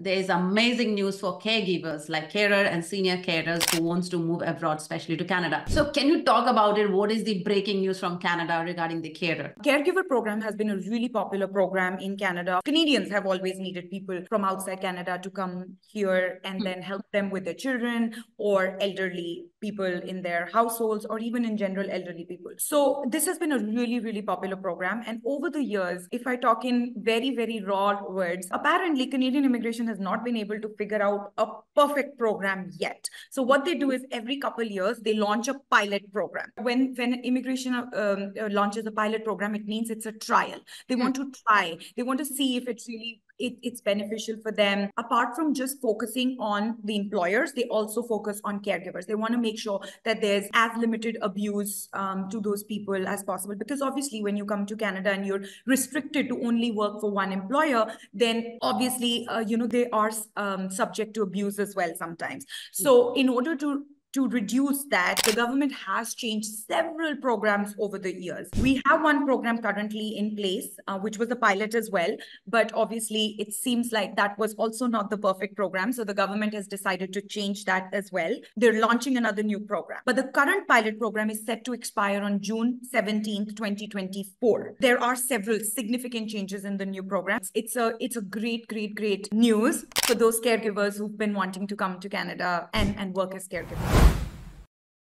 there is amazing news for caregivers like carer and senior carers who wants to move abroad, especially to Canada. So can you talk about it? What is the breaking news from Canada regarding the carer? Caregiver program has been a really popular program in Canada. Canadians have always needed people from outside Canada to come here and hmm. then help them with their children or elderly people in their households or even in general elderly people. So this has been a really, really popular program. And over the years, if I talk in very, very raw words, apparently Canadian immigration has not been able to figure out a perfect program yet. So what they do is every couple years they launch a pilot program. When when immigration um, uh, launches a pilot program, it means it's a trial. They mm. want to try. They want to see if it's really it, it's beneficial for them. Apart from just focusing on the employers, they also focus on caregivers. They want to make sure that there's as limited abuse um, to those people as possible. Because obviously, when you come to Canada and you're restricted to only work for one employer, then obviously, uh, you know, they are um, subject to abuse as well sometimes. So, in order to to reduce that, the government has changed several programs over the years. We have one program currently in place, uh, which was a pilot as well. But obviously, it seems like that was also not the perfect program. So the government has decided to change that as well. They're launching another new program. But the current pilot program is set to expire on June 17th, 2024. There are several significant changes in the new programs. It's a, it's a great, great, great news for those caregivers who've been wanting to come to Canada and, and work as caregivers.